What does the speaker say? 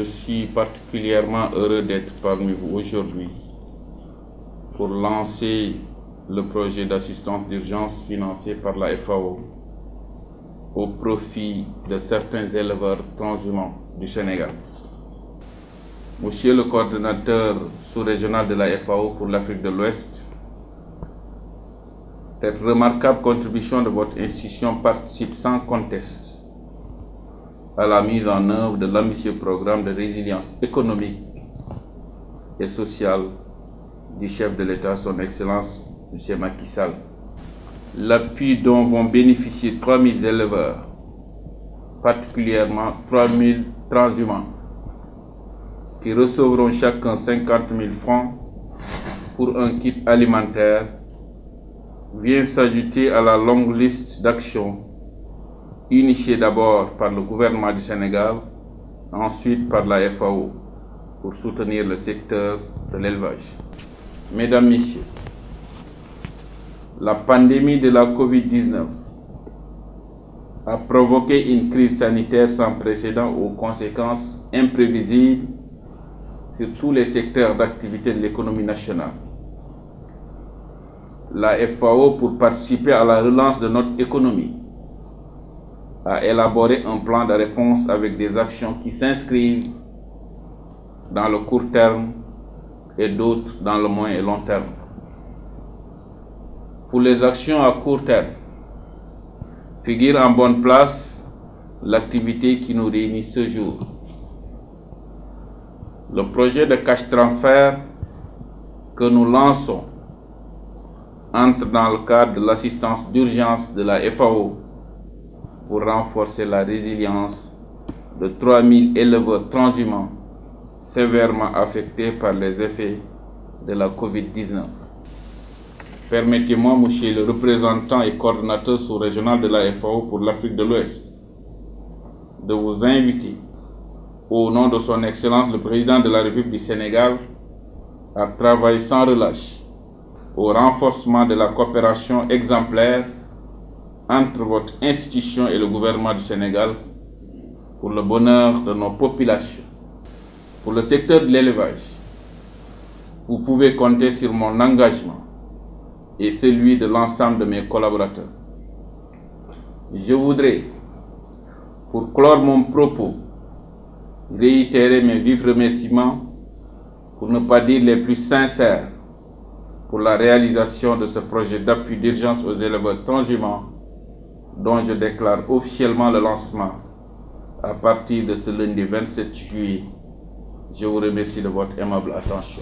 suis particulièrement heureux d'être parmi vous aujourd'hui pour lancer le projet d'assistance d'urgence financé par la FAO au profit de certains éleveurs transhumants du Sénégal. Monsieur le coordonnateur sous-régional de la FAO pour l'Afrique de l'Ouest, cette remarquable contribution de votre institution participe sans conteste à la mise en œuvre de l'ambitieux programme de résilience économique et sociale du chef de l'État, son Excellence M. Macky Sall. L'appui dont vont bénéficier 3000 éleveurs, particulièrement 3000 transhumants, qui recevront chacun 50 000 francs pour un kit alimentaire, vient s'ajouter à la longue liste d'actions initiées d'abord par le gouvernement du Sénégal, ensuite par la FAO, pour soutenir le secteur de l'élevage. Mesdames, Messieurs, la pandémie de la COVID-19 a provoqué une crise sanitaire sans précédent aux conséquences imprévisibles sur tous les secteurs d'activité de l'économie nationale. La FAO, pour participer à la relance de notre économie, a élaboré un plan de réponse avec des actions qui s'inscrivent dans le court terme et d'autres dans le moyen et long terme. Pour les actions à court terme, figure en bonne place l'activité qui nous réunit ce jour. Le projet de cash transfert que nous lançons entre dans le cadre de l'assistance d'urgence de la FAO pour renforcer la résilience de 3000 éleveurs transhumants sévèrement affectés par les effets de la COVID-19. Permettez-moi, monsieur le représentant et coordonnateur sous-régional de la FAO pour l'Afrique de l'Ouest, de vous inviter, au nom de son Excellence le Président de la République du Sénégal, à travailler sans relâche au renforcement de la coopération exemplaire entre votre institution et le gouvernement du Sénégal pour le bonheur de nos populations. Pour le secteur de l'élevage, vous pouvez compter sur mon engagement et celui de l'ensemble de mes collaborateurs. Je voudrais, pour clore mon propos, réitérer mes vifs remerciements, pour ne pas dire les plus sincères, pour la réalisation de ce projet d'appui d'urgence aux éleveurs transhumants dont je déclare officiellement le lancement à partir de ce lundi 27 juillet. Je vous remercie de votre aimable attention.